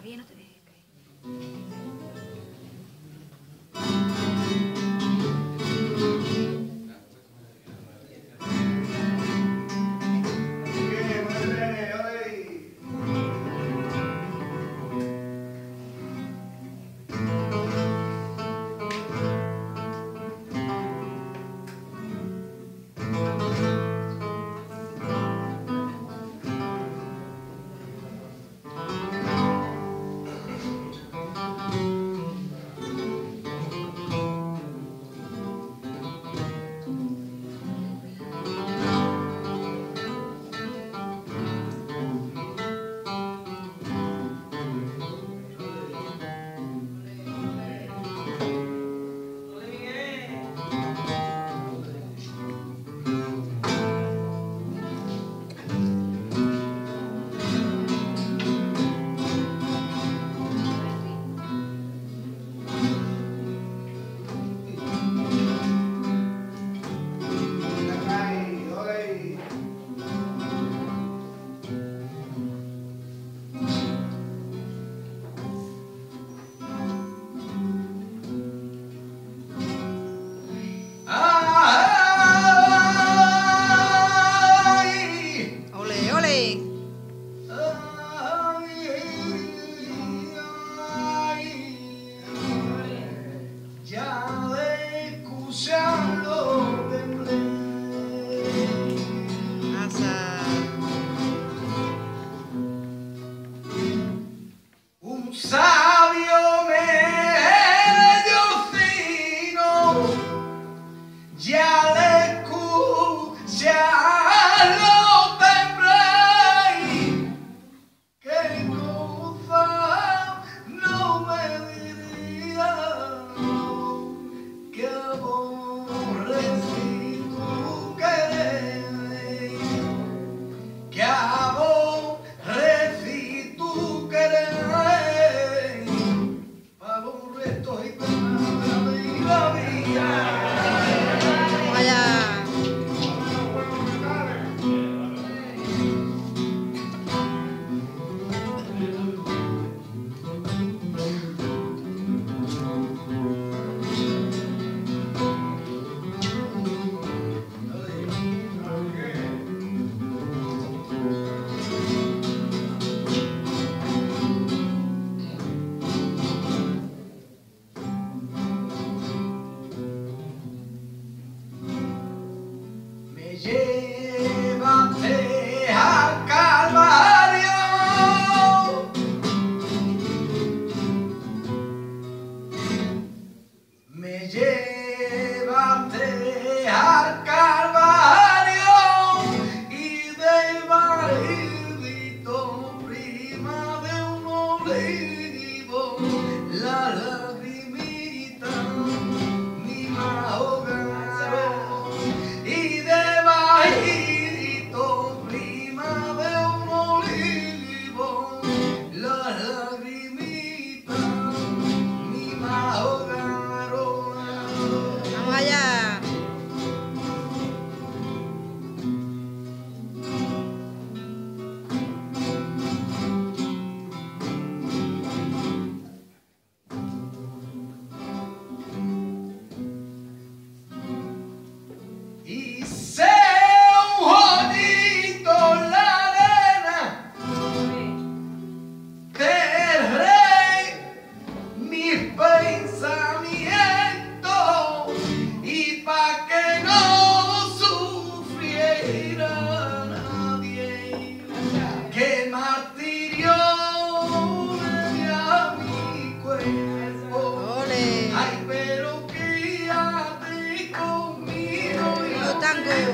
Todavía no te dejes. I'll take Hare te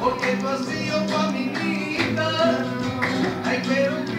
porque tú has sido familia. Ay, pero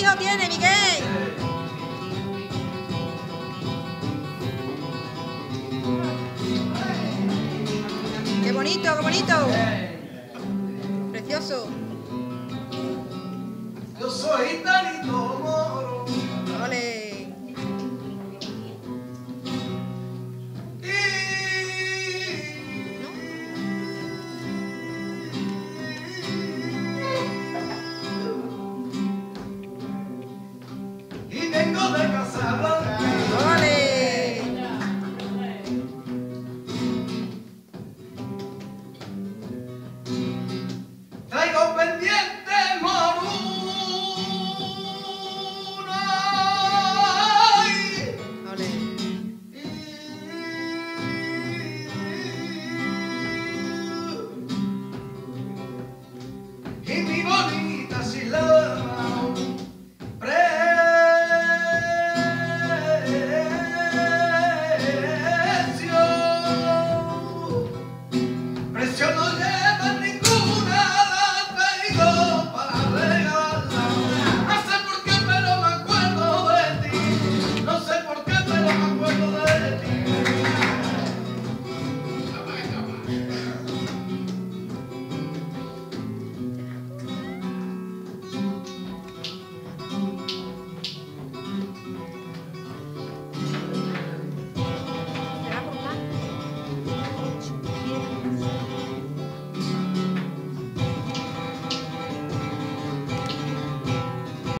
hijo tiene, Miguel? ¡Qué bonito, qué bonito! ¡Precioso! Yo soy Danito Moro. ¡Ole!